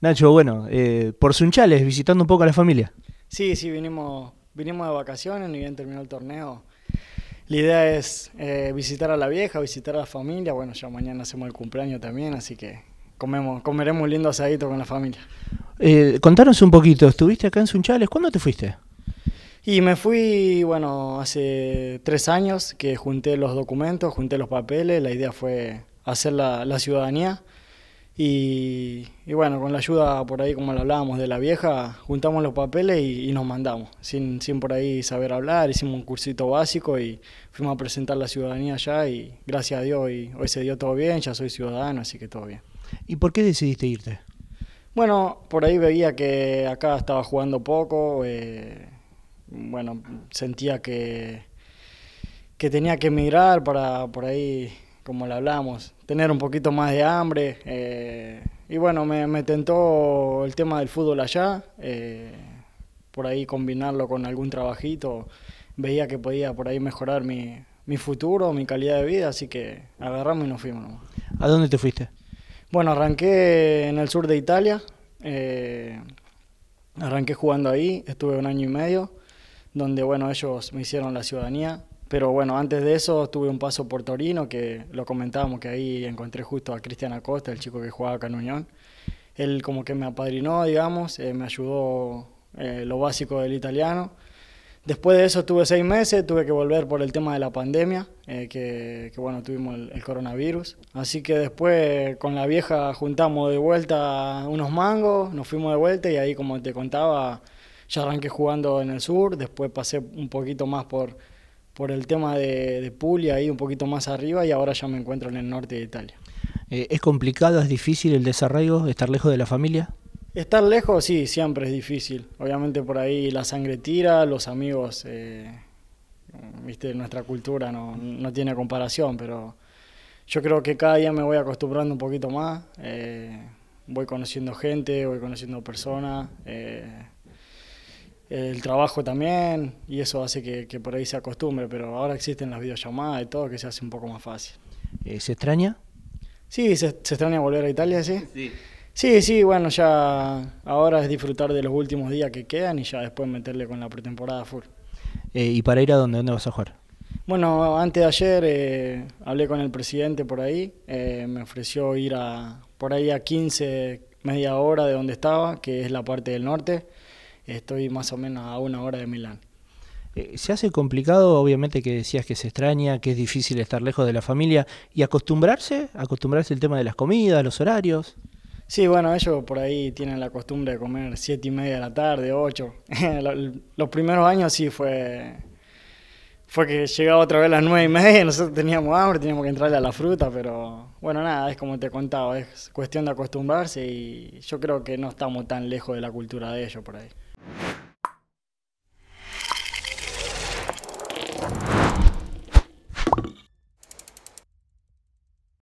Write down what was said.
Nacho, bueno, eh, por Sunchales, visitando un poco a la familia. Sí, sí, vinimos, vinimos de vacaciones, ni bien terminó el torneo. La idea es eh, visitar a la vieja, visitar a la familia. Bueno, ya mañana hacemos el cumpleaños también, así que comemos, comeremos un lindo asadito con la familia. Eh, contanos un poquito, estuviste acá en Sunchales, ¿cuándo te fuiste? Y me fui, bueno, hace tres años que junté los documentos, junté los papeles, la idea fue hacer la, la ciudadanía. Y, y, bueno, con la ayuda por ahí, como lo hablábamos de la vieja, juntamos los papeles y, y, nos mandamos, sin, sin por ahí saber hablar, hicimos un cursito básico y fuimos a presentar la ciudadanía allá y gracias a Dios hoy, hoy se dio todo bien, ya soy ciudadano, así que todo bien. ¿Y por qué decidiste irte? Bueno, por ahí veía que acá estaba jugando poco, eh, bueno, sentía que, que tenía que emigrar para por ahí como le hablamos, tener un poquito más de hambre. Eh, y bueno, me, me, tentó el tema del fútbol allá, eh, por ahí combinarlo con algún trabajito, veía que podía por ahí mejorar mi, mi futuro, mi calidad de vida, así que agarramos y nos fuimos. Nomás. ¿A dónde te fuiste? Bueno, arranqué en el sur de Italia, eh, arranqué jugando ahí, estuve un año y medio, donde bueno, ellos me hicieron la ciudadanía, pero bueno, antes de eso tuve un paso por Torino, que lo comentábamos, que ahí encontré justo a Cristian Acosta, el chico que jugaba acá en Unión. Él como que me apadrinó, digamos, eh, me ayudó eh, lo básico del italiano. Después de eso tuve seis meses, tuve que volver por el tema de la pandemia, eh, que, bueno, tuvimos el, el, coronavirus. Así que después con la vieja juntamos de vuelta unos mangos, nos fuimos de vuelta y ahí como te contaba, ya arranqué jugando en el sur, después pasé un poquito más por por el tema de, de Puglia, ahí un poquito más arriba, y ahora ya me encuentro en el norte de Italia. Eh, ¿Es complicado, es difícil el desarraigo, estar lejos de la familia? Estar lejos, sí, siempre es difícil. Obviamente por ahí la sangre tira, los amigos, eh, viste, nuestra cultura no, no, tiene comparación, pero yo creo que cada día me voy acostumbrando un poquito más. Eh, voy conociendo gente, voy conociendo personas eh, el trabajo también, y eso hace que, que, por ahí se acostumbre, pero ahora existen las videollamadas y todo que se hace un poco más fácil. Eh, ¿Se extraña? Sí, se, se, extraña volver a Italia, sí. sí. Sí, sí, bueno, ya ahora es disfrutar de los últimos días que quedan y ya después meterle con la pretemporada full. Eh, ¿Y para ir a dónde? ¿Dónde vas a jugar? Bueno, antes de ayer eh, hablé con el presidente por ahí, eh, me ofreció ir a por ahí a 15, media hora de donde estaba, que es la parte del norte estoy más o menos a una hora de Milán. Eh, se hace complicado, obviamente que decías que se extraña, que es difícil estar lejos de la familia y acostumbrarse, acostumbrarse al tema de las comidas, los horarios. Sí, bueno, ellos por ahí tienen la costumbre de comer siete y media de la tarde, ocho. Los primeros años sí fue fue que llegaba otra vez a las nueve y media y nosotros teníamos hambre, teníamos que entrarle a la fruta, pero bueno, nada, es como te contaba, es cuestión de acostumbrarse y yo creo que no estamos tan lejos de la cultura de ellos por ahí.